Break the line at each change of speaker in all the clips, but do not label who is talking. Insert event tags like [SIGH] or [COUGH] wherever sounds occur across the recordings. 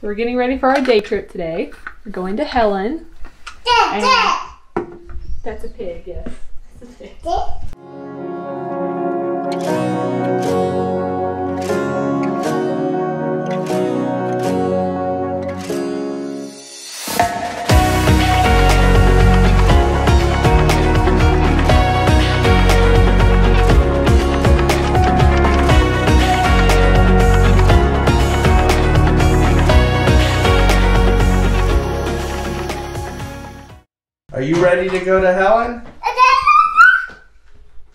So we're getting ready for our day trip today. We're going to Helen. That's a pig, yes. [LAUGHS] That's a pig.
You ready to go to Helen?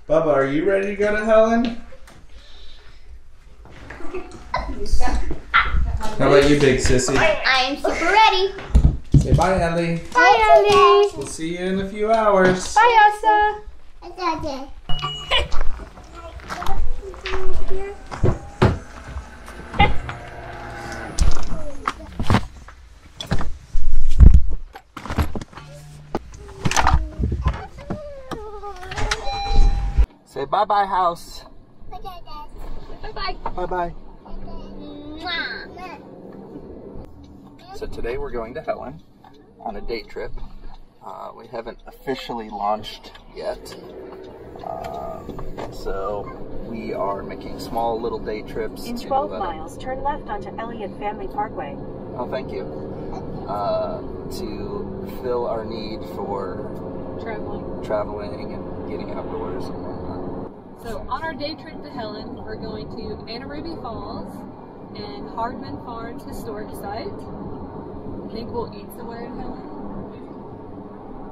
Bubba, are you ready to go to Helen? How about you, big sissy?
I'm super ready.
Say bye, Ellie.
Bye, Ellie.
We'll see you in a few hours.
Bye, Asa.
Say [LAUGHS] bye bye, house.
Bye-bye.
Bye bye.
Mwah.
So today we're going to Helen on a day trip. Uh, we haven't officially launched yet. Um, so we are making small little day trips.
In
to,
12
uh,
miles, turn left onto Elliott Family Parkway.
Oh, thank you. Uh, to fill our need for
Traveling.
traveling and getting outdoors and whatnot.
So on our day trip to Helen, we're going to Anna Ruby Falls and Hardman Farms Historic Site. I think we'll eat somewhere in Helen.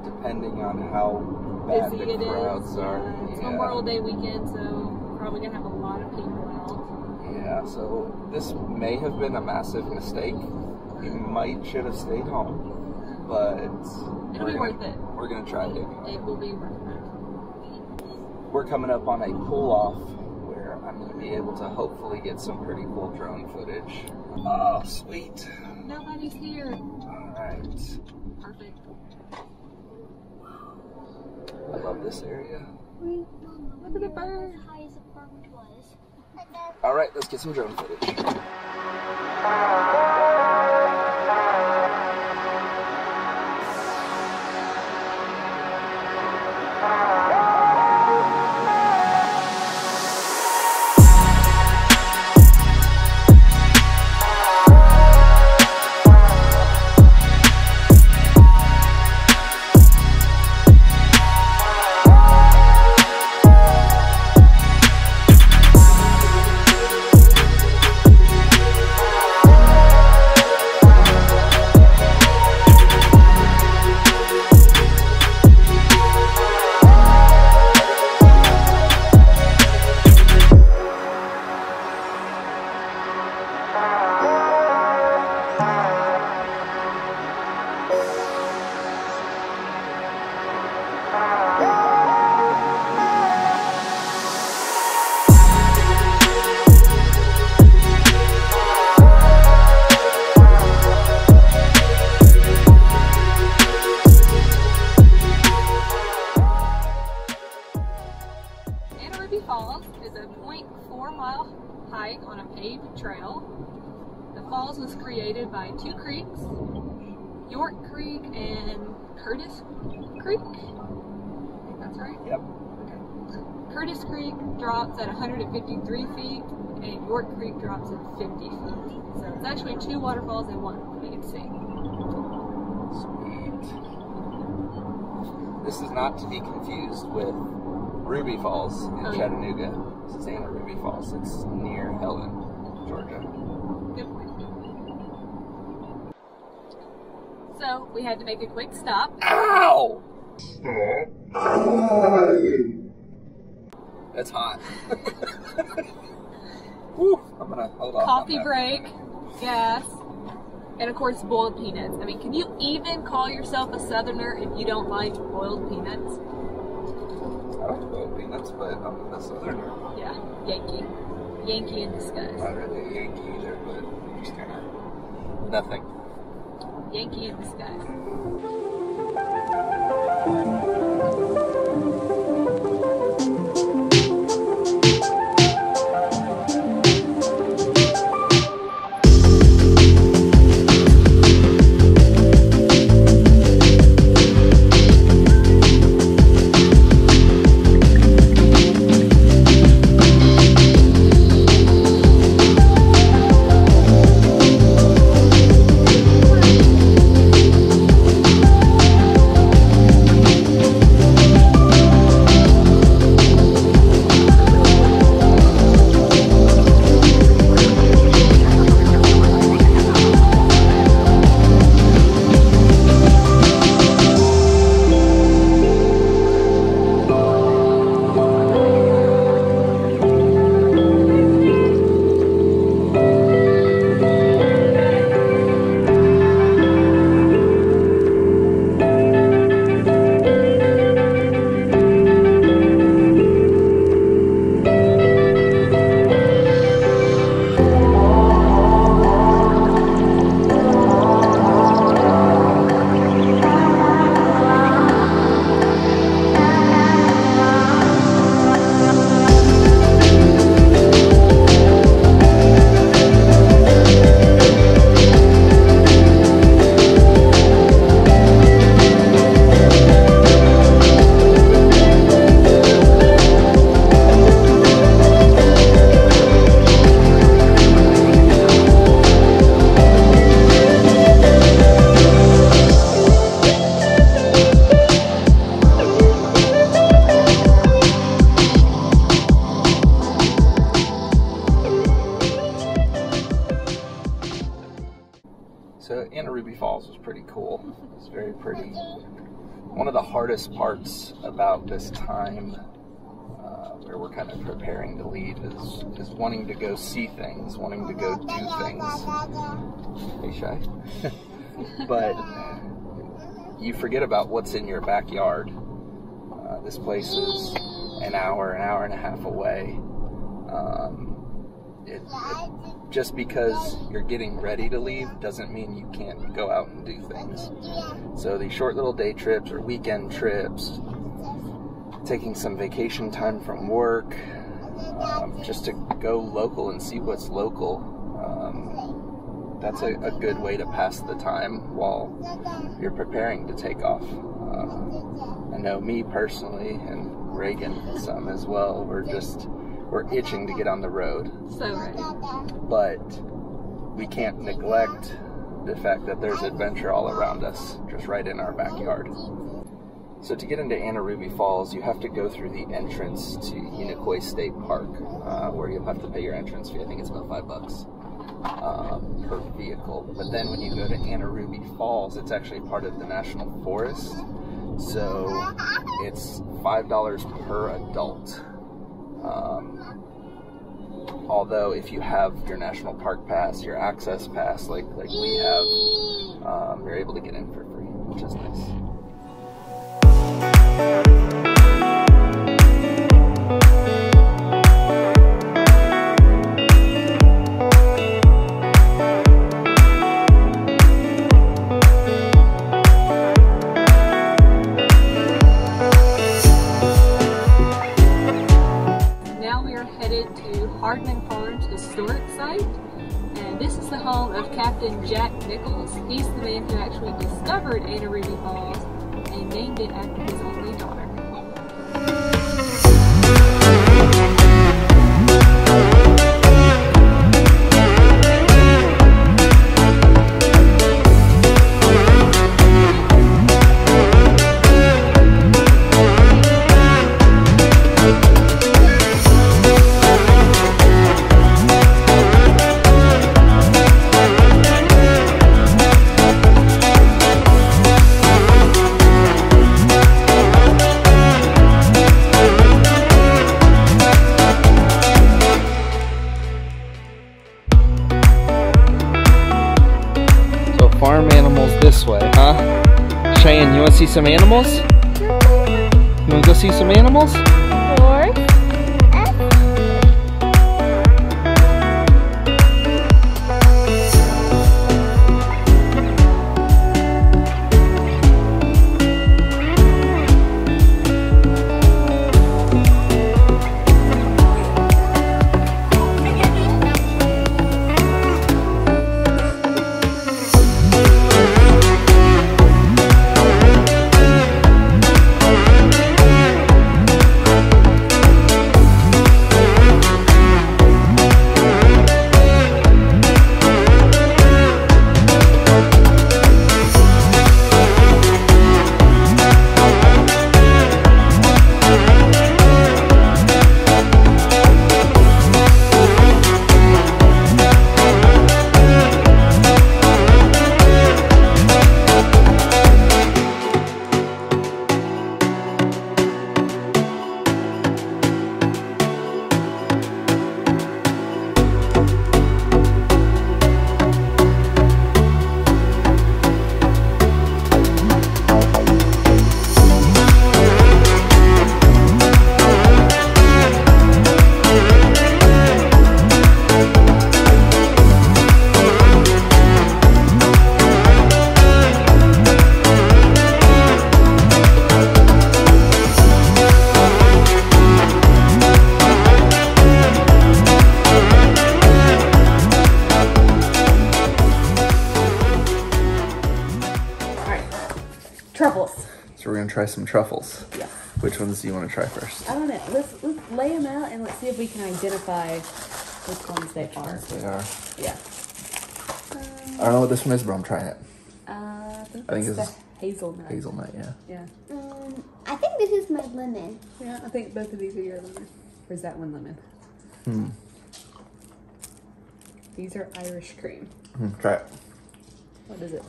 Depending on how bad
Busy
the
it is.
crowds are.
Yeah, It's
yeah.
Memorial Day weekend, so probably gonna have a lot of people out.
Yeah, so this may have been a massive mistake. We might should have stayed home, but
It'll be
we're
worth
gonna,
it.
We're gonna try it anyway.
It will be worth it.
We're coming up on a pull off where I'm gonna be able to hopefully get some pretty cool drone footage. Oh, sweet.
Nobody's here.
All right.
Perfect.
I love this area.
Look at the bird.
All right, let's get some drone footage.
Falls was created by two creeks, York Creek and Curtis Creek. I think that's right.
Yep.
Curtis Creek drops at 153 feet and York Creek drops at 50 feet. So it's actually two waterfalls in one, you can see.
Sweet. This is not to be confused with Ruby Falls in
Oh, yeah.
Chattanooga. This is Anna Ruby Falls. It's near Helen, Georgia.
Good point. So we had to make a quick stop.
Ow! That's hot. [LAUGHS] Woo, I'm gonna hold on
Coffee break, gas, and of course boiled peanuts. I mean, can you even call yourself a southerner if you don't like boiled peanuts?
I like boiled peanuts, but I'm a southerner.
Yeah, Yankee. Yankee in disguise.
Not really a Yankee either, but just kind of nothing.
Yankee in disguise.
Hardest parts about this time, uh, where we're kind of preparing to leave, is is wanting to go see things, wanting to go do things. Hey, shy. [LAUGHS] but you forget about what's in your backyard. Uh, this place is an hour, an hour and a half away. Um, it, just because you're getting ready to leave doesn't mean you can't go out and do things. So these short little day trips or weekend trips, taking some vacation time from work, um, just to go local and see what's local. Um, that's a, a, good way to pass the time while you're preparing to take off. Um, I know me personally and Reagan some as well. We're just we're itching to get on the road.
So ready.
But we can't neglect the fact that there's adventure all around us, just right in our backyard. So to get into Anna Ruby Falls, you have to go through the entrance to Unicoi State Park, uh, where you'll have to pay your entrance fee. I think it's about five bucks um, per vehicle. But then when you go to Anna Ruby Falls, it's actually part of the National Forest, so it's five dollars per adult. Um, although if you have your national park pass, your access pass, like like we have, um, you're able to get in for free, which is nice.
Captain Jack Nichols. He's the man who actually discovered Anna Ruby Falls and named it after his only daughter.
Farm animals this way, huh? Cheyenne, you want to see some animals? You want to go see some animals?
Truffles.
Try some truffles.
Yeah.
Which ones do you want to try first?
I don't know. Let's let's lay them out and let's see if we can identify which ones they are.
They are.
Yeah.
I don't know what this one is, but I'm trying it.
Uh, I think,
I think
it's
this
the hazelnut.
Hazelnut, yeah.
Yeah.
Um, I think this is my lemon.
Yeah. I think both of these are your lemon. Or is that one lemon?
Hmm.
These are Irish cream.
Hmm, try it.
What is it?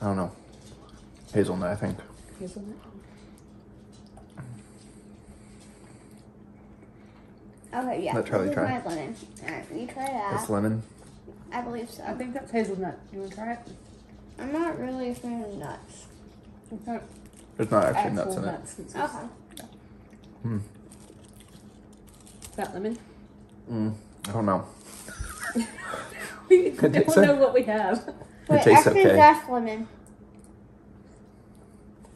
I don't know. Hazelnut, I think.
Hazelnut?
Okay, yeah.
Let Charlie
this
try.
is my lemon. Alright, you try that.
It's lemon.
I believe so.
I think that's hazelnut. You want to try it?
I'm not really a fan of nuts.
It's not
There's not actually nuts in it.
nuts. It's
Okay.
Hmm.
Is that lemon?
Mm, I don't know. [LAUGHS]
We don't
so-
know what we have.
Wait,
tastes
actually,
okay.
that's lemon.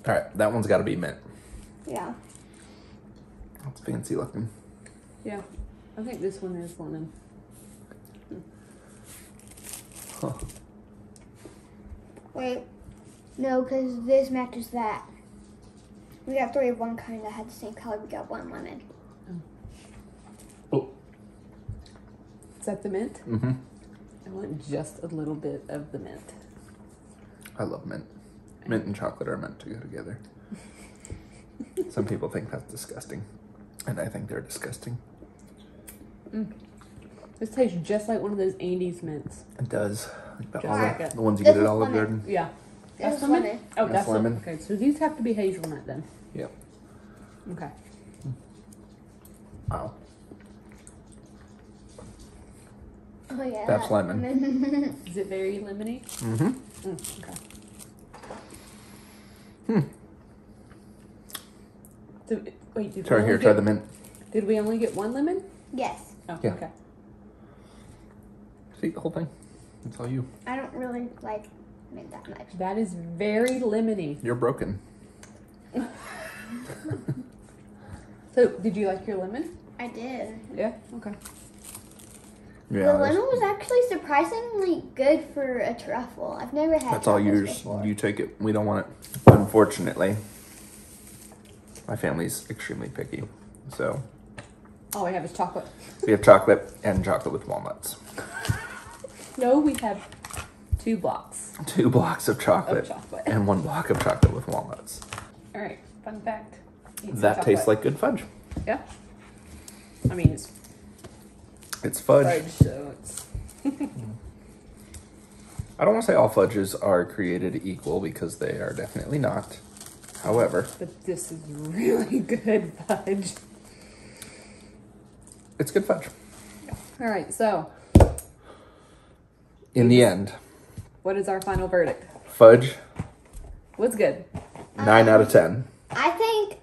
All right, that one's got to be mint.
Yeah.
It's fancy looking.
Yeah. I think this one is lemon.
Huh.
Wait. No, because this matches that. We got three of one kind that had the same color. We got one lemon.
Oh.
Is that the mint?
Mm-hmm.
I want just a little bit of the mint.
I love mint. Mint and chocolate are meant to go together. [LAUGHS] Some people think that's disgusting, and I think they're disgusting.
This tastes just like one of those Andes mints.
It does. Like the, Olive-
like
the ones you
This
get at Olive. Garden.
Yeah. That's lemon?
lemon.
Oh,
That's
that's,
lemon.
lemon. Okay, so these have to be hazelnut then.
Yep.
Okay.
Wow.
Oh yeah.
That's lemon. [LAUGHS]
Is it very lemony?
Mm-hmm.
Mm, okay.
Hmm.
So, wait, did
Try
we
here.
only
Try the mint.
Did we only get one lemon?
yes.
Oh,
Yeah.
okay.
See the whole thing. It's all you.
I don't really like mint that much.
That is very lemony.
You're broken. [LAUGHS]
So, did you like your lemon?
I did.
Yeah. Okay.
Yeah,
the
lemon
was actually surprisingly good for a truffle. I've never had.
That's all yours.
before.
You take it. We don't want it. Unfortunately, my family's extremely picky. So
All we have is chocolate.
we have chocolate and chocolate with walnuts.
No, we have two blocks
Two blocks of chocolate,
of chocolate.
and one block of chocolate with walnuts.
All right. Fun fact. Eat some
That tastes
chocolate.
like good fudge.
Yeah. I mean, it's
It's fudge.
fudge, so it's. [LAUGHS]
I don't want to say all fudges are created equal because they are definitely not. However,
But this is really [LAUGHS] good fudge.
It's good fudge.
All right. So,
In the end,
what is our final verdict?
fudge
What's good?
nine out of ten.
I think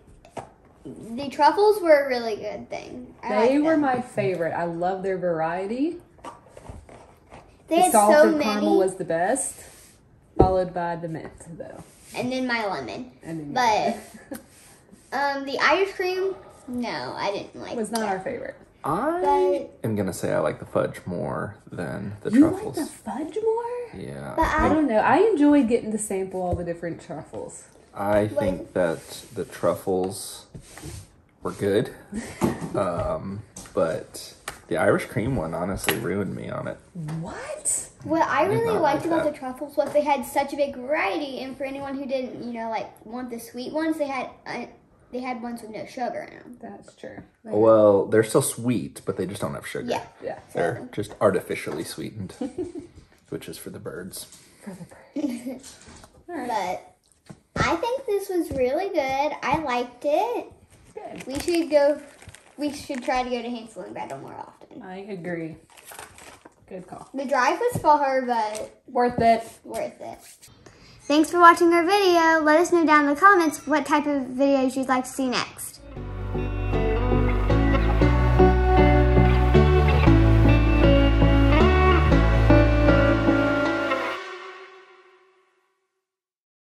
the truffles were a really good thing. I
They
liked
were my favorite. I love their variety.
They
the
had so
salted
many,
caramel was the best, followed by the mint, though.
and then my lemon.
And then
But um, the ice cream, no, I didn't like.
it was not
that.
our favorite.
I am gonna say I like the fudge more than the
You
truffles.
like the fudge more?
yeah,
But
I
I
don't know. I enjoyed getting to sample all the different truffles.
I think that the truffles were good, [LAUGHS] um, but the Irish cream one honestly ruined me on it.
What?
What I
did
really
not
liked
like
about
that.
the truffles was they had such a big variety, and for anyone who didn't, you know, like want the sweet ones, they had uh, they had ones with no sugar in them.
That's true.
Oh, well, they're still sweet, but they just don't have sugar.
Yeah,
Yeah.
They're just artificially sweetened, [LAUGHS] which is for the birds.
For the bird. All right. [LAUGHS]
but I think this was really good. I liked it.
Good.
We should go. We should try to go to Hansel and Gretel more often.
I agree. Good call.
The drive was far, but
Worth it.
worth it. Thanks for watching our video. Let us know down in the comments what type of videos you'd like to see next.